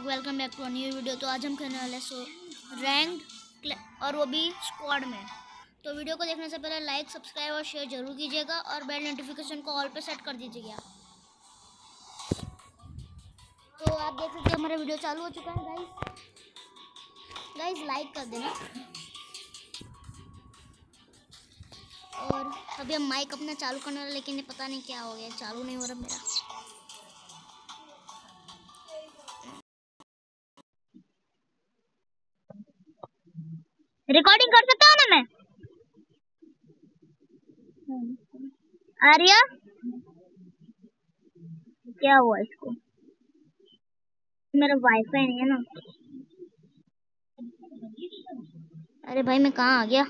Back welcome back to new video तो आज हम करने वाले सो रैंक और वो भी स्क्वाड में। तो वीडियो को देखने से पहले लाइक सब्सक्राइब और शेयर ज़रूर कीजिएगा और बेल नोटिफिकेशन को ऑल पे सेट कर दीजिएगा। तो आप देख सकते हैं हमारा वीडियो चालू हो चुका है गाइस गाइस लाइक कर देना। और अभी हम माइक अपना चालू करने वाले लेकिन पता नहीं क्या हो गया, चालू नहीं हो रहा मेरा। रिकॉर्डिंग कर सकता हूँ ना मैं? आर्या? क्या हुआ इसको? मेरा वाईफाई नहीं है ना। अरे भाई, मैं कहाँ आ गया?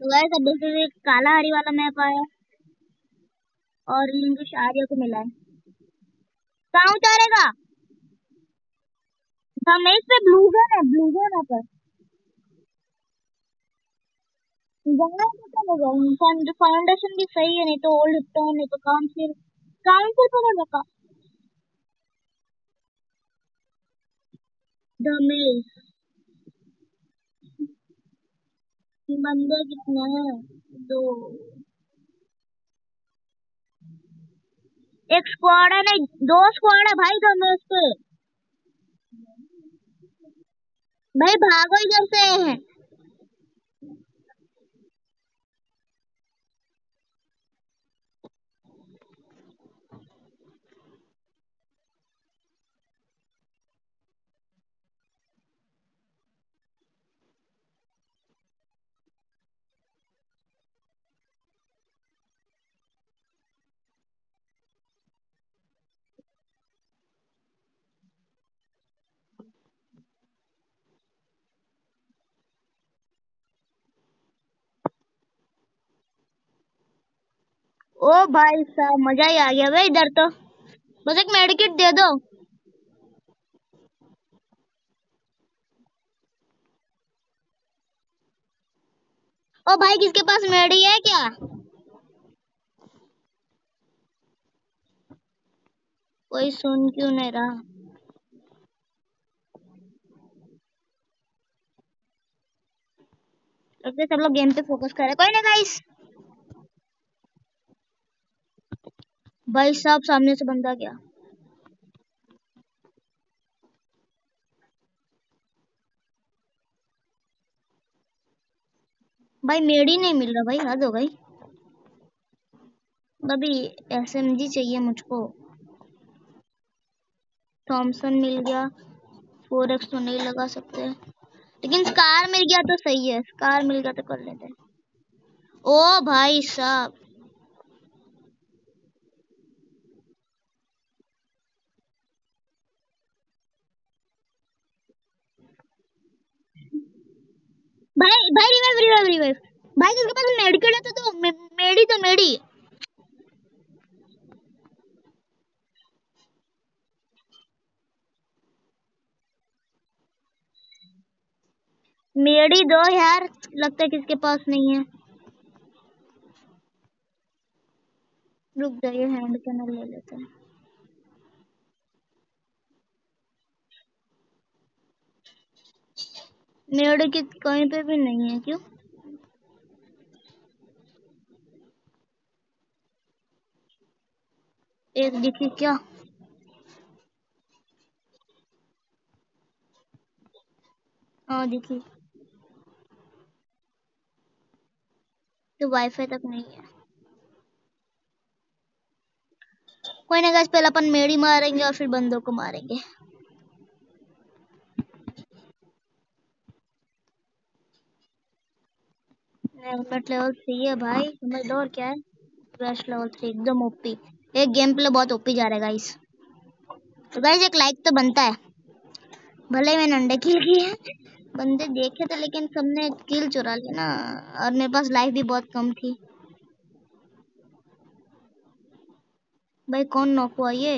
तो काला हरी वाला मैप आया और लिंक आर्या को मिला है। कहाँ उतारेगा? रमेश पे ब्लू जोन है, ब्लू जोन है पर। फाउंडेशन भी सही है, नहीं तो ओल्ड टाउन है तो काम फिर काउंसिल पर रखा रमेश। बंदे कितने हैं? दो। एक स्क्वाड है नहीं दो स्क्वाड है भाई दोनों पे भाई भागो इधर से। ओ भाई साहब, मज़ा ही आ गया भाई इधर तो। बस एक मेडिकेट दे दो। ओ भाई, किसके पास मेडी है क्या? कोई सुन क्यों नहीं रहा? लगता सब लोग गेम पे फोकस कर रहे कोई ना गाइस भाई साहब सामने से बंदा गया। भाई मेडी नहीं मिल रहा भाई हद हो गई? अभी एस एम जी चाहिए मुझको। थॉमसन मिल गया फोर एक्स तो नहीं लगा सकते। लेकिन स्कार मिल गया तो सही है स्कार मिल गया तो कर लेते। ओ भाई साहब भाई भाई रिवाइव रिवाइव रिवाइव भाई किसके पास मेडिकल है तो, तो मे, मेडी तो मेडी मेडी दो यार लगता है किसके पास नहीं है रुक जाइए हैंड कैनल ले लेते हैं मेड की कहीं पे भी नहीं है क्यों एक दिखी क्या। हाँ दिखी तो वाईफाई तक नहीं है। कोई ना पहले अपन मेड़ी मारेंगे और फिर बंदों को मारेंगे। लेवल थ्री है भाई। समझ लो और क्या है। लेवल थ्री एकदम ओपी एक गेम प्ले बहुत ओपी जा रहा है गाइस तो गाइस एक लाइक तो बनता है. भले मैंने अंडे किल किए बंदे देखे थे, लेकिन सबने किल चुरा लिया ना. और मेरे पास लाइफ भी बहुत कम थी. भाई, कौन नॉक हुआ ये?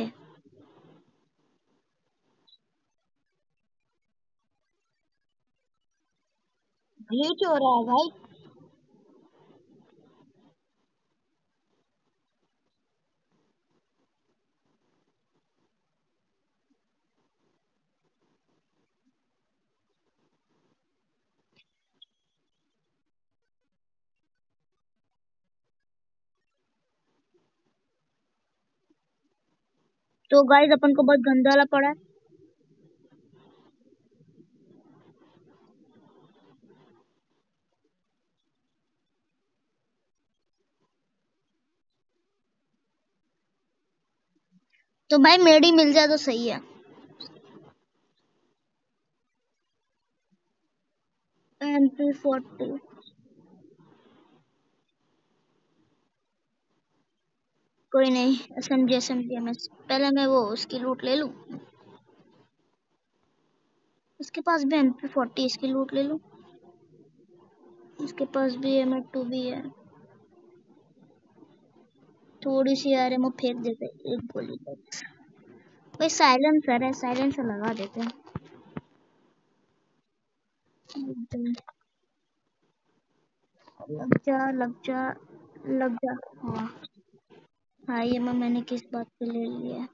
ये क्यों हो रहा है भाई तो गाइस अपन को बहुत गंदा वाला पड़ा है। तो भाई मेडी मिल जाए तो सही है। एम पी फोर्टी कोई नहीं जी एम एस पहले मैं वो उसकी लूट ले लूँ। इसके पास भी एम पी फोर्टी इसकी लूट ले लूँ। इसके पास भी एम एट टू भी है। थोड़ी सी यार वो फेंक देते एक गोली बस। भाई साइलेंसर है साइलेंसर लगा देते हैं। लग जा लग जा लग जा। हाँ। हाँ ये मैं, मैंने किस बात पे ले लिया?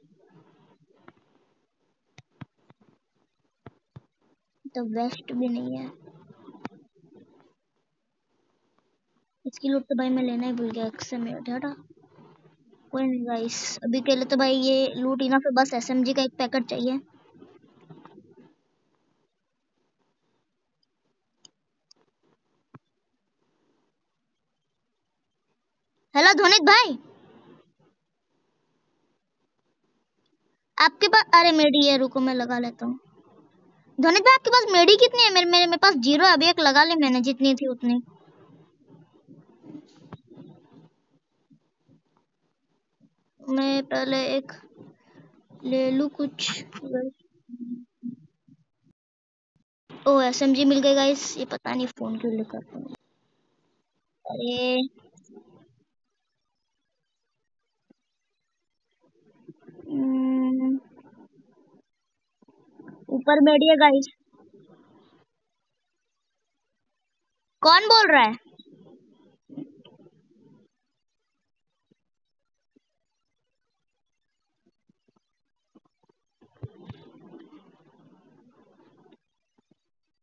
तो वेस्ट भी नहीं है। इसकी लूट तो भाई मैं लेना ही भूल गया एक्से में हटा कोई नहीं गाइस अभी के लिए तो भाई ये लूट इनफ है, बस एसएमजी का एक पैकेट चाहिए। हेलो ध्वनित भाई? आपके पास अरे मेडी है रुको मैं लगा लेता हूँ। ध्वनित भाई आपके पास मेडी कितनी है? मेरे मेरे, मेरे पास ज़ीरो अभी एक लगा ली मैंने जितनी थी उतनी। मैं पहले एक ले लू कुछ। ओ एसएमजी मिल गई गाइस ये पता नहीं फ़ोन क्यों लिखा अरे। ऊपर बैठिए गाइस कौन बोल रहा है?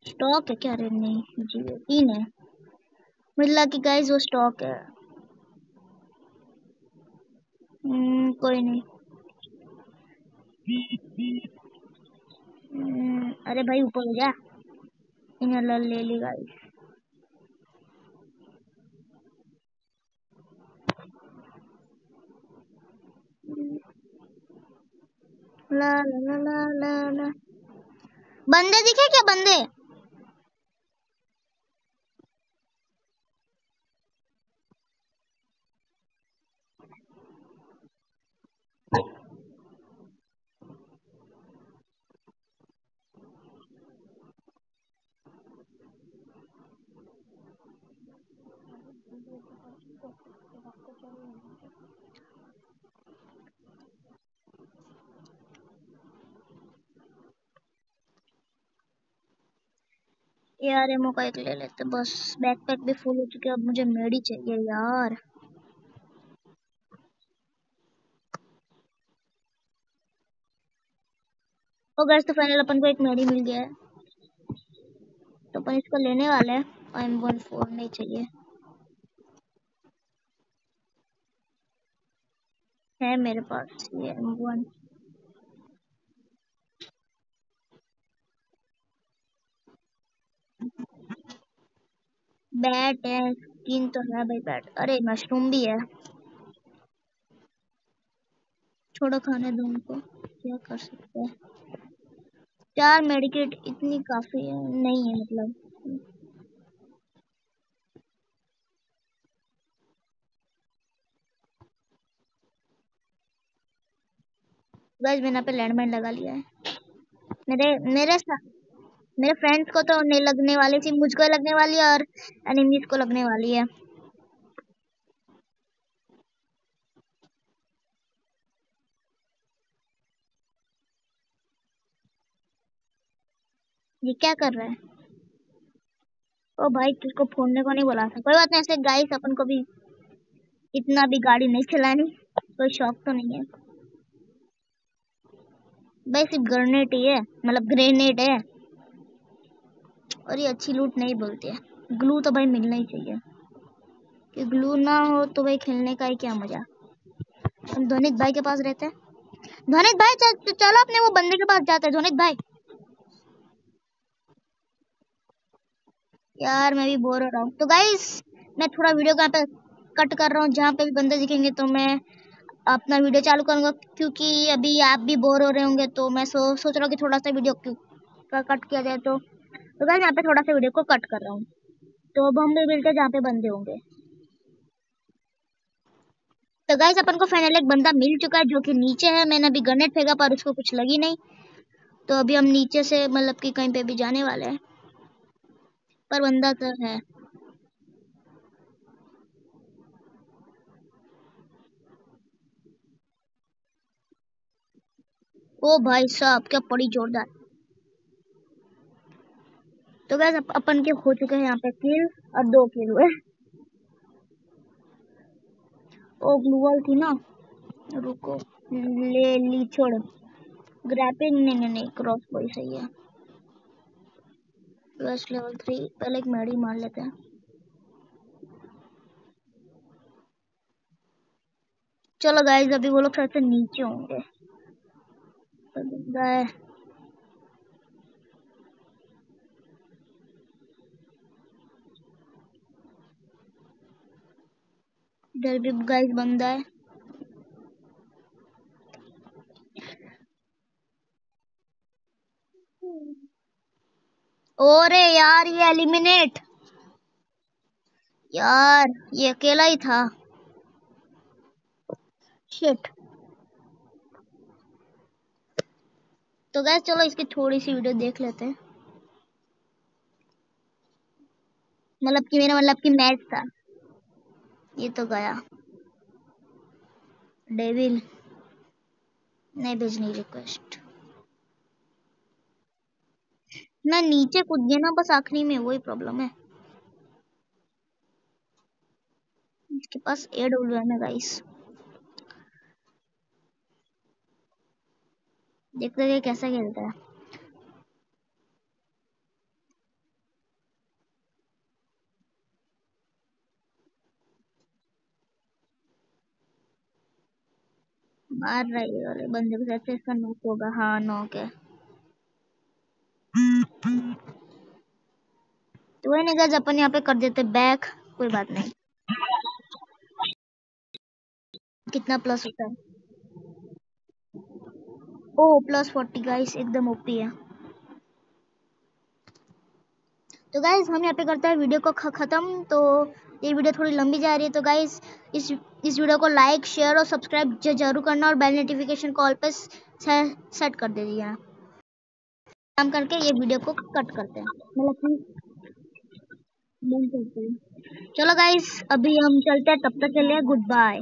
स्टॉक है क्या अरे नहीं जी तीन है। मिला कि गाइस वो स्टॉक है। हम्म, कोई नहीं। अरे भाई, ऊपर हो जा इन्हें ले ली गाइस ला ला ला ला ला। बंदे दिखे क्या बंदे? यार एमओ का एक ले लेते, बस बैकपैक भी फुल हो चुके अब मुझे मेडी चाहिए यार। तो गैस तो फाइनल अपन को एक मेडी मिल गया है। तो अपन इसको लेने वाले हैं एम वन फोर नहीं चाहिए। है मेरे पास, ये वन बैट है स्किन तो है भाई बैट अरे मशरूम भी है। छोड़ो खाने दो उनको, क्या कर सकते हैं? चार मेडिकेट इतनी काफ़ी है, नहीं है मतलब। गाइस मैंने पे लैंडमाइन लगा लिया है। मेरे मेरे मेरे फ्रेंड्स को तो नहीं लगने वाली थी, मुझको लगने वाली है और एनिमीज को लगने वाली है। ये क्या कर रहा है? ओ भाई किसको फोड़ने को नहीं बोला था? कोई बात नहीं, ऐसे गाइस अपन को भी इतना भी गाड़ी नहीं चलानी, कोई शौक तो नहीं है। भाई सिर्फ़ ग्रेनेड ही है मतलब ग्रेनेड है। और ये अच्छी लूट नहीं बोलती है। ग्लू तो भाई मिलना ही चाहिए। कि ग्लू ना हो तो भाई खेलने का ही क्या मज़ा। हम ध्वनित भाई के पास रहते हैं। ध्वनित भाई चल, चलो अपने वो बंदे के पास जाते हैं ध्वनित भाई। यार मैं भी बोर हो रहा हूँ। तो गाइस मैं थोड़ा वीडियो को यहाँ पे कट कर रहा हूँ। जहाँ पे भी बंदे दिखेंगे तो मैं अपना वीडियो चालू करूँगा, क्योंकि अभी आप भी बोर हो रहे होंगे तो मैं सो, सोच रहा हूँ कि थोड़ा सा वीडियो का कट किया जाए तो तो गाइस यहाँ पे थोड़ा सा वीडियो को कट कर रहा हूँ। तो अब हम भी मिलते जहाँ पे बंदे होंगे। तो गाइस अपन को फाइनल एक बंदा मिल चुका है, जो कि नीचे है। मैंने अभी गनेट फेंका, पर उसको कुछ लगी नहीं। तो अभी हम नीचे से मतलब कि कहीं पे भी जाने वाले हैं। पर बंदा तो है। ओ भाई साहब, क्या पड़ी जोरदार। तो गैस अपन के हो चुके हैं यहाँ पे किल और दो किल हुए। ओ ग्लूवल थी ना। रुको, ले ली, छोड़। ग्रैपिंग नहीं नहीं नहीं क्रॉस बॉय सही है। वेस्ट लेवल थ्री पहले एक मेडी मार लेते हैं। चलो गाइस अभी वो लोग सबसे नीचे होंगे। गए इधर भी गाइस बंदा है ओरे यार, ये एलिमिनेट यार, ये अकेला ही था। शिट तो गैस चलो इसकी थोड़ी सी वीडियो देख लेते हैं। मतलब कि मेरा मतलब कि मैच था। ये तो गया। डेविल नहीं, भेजनी रिक्वेस्ट मैं नीचे कूद गया ना बस आखिरी में, वही प्रॉब्लम है। इसके पास ए डब्ल्यू एम है गाइस देखते हैं कैसा खेलता है। मार रही है बंदे को ऐसे इसका नोक होगा। हाँ नोक है। तो वही नहीं अपन यहाँ पे कर देते बैक कोई बात नहीं। कितना प्लस होता है? ओ प्लस फोर्टी गाइस एकदम ओपी है। तो गाइस हम यहाँ पे करते हैं वीडियो को ख़त्म। तो ये वीडियो थोड़ी लंबी जा रही है। तो गाइस इस इस वीडियो को लाइक शेयर और सब्सक्राइब ज़रूर करना और बेल नोटिफिकेशन कॉल पे सेट कर दीजिए काम करके ये वीडियो को कट करते हैं। मतलब चलो गाइस अभी हम चलते हैं। तब तक के लिए गुड बाय